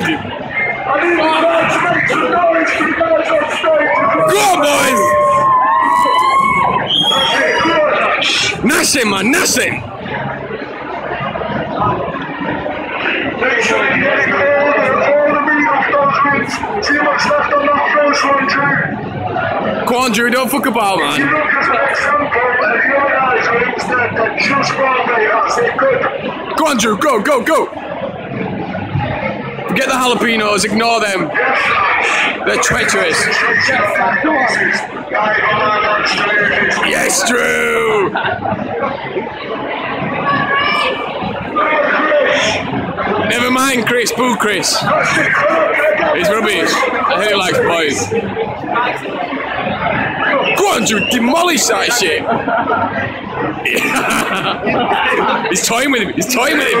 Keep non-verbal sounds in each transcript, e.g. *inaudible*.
God! Go on, boys! Him, man, nash him! Make sure you get all the, all the meat off those bits. Too much left on that first one, Drew. Go on, Drew, don't fuck about, You man. look at the example, and the other guys are instead, they're just well made. That's it, good. Go on, Drew, go, go, go! Forget the jalapenos, ignore them. They're treacherous. Yes, Drew! Never mind, Chris, boo Chris. He's rubbish. I think he likes boys. Go on, Drew, demolish that shit. *laughs* He's toying with him, he's toying with him.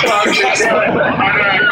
two seconds, I'll get you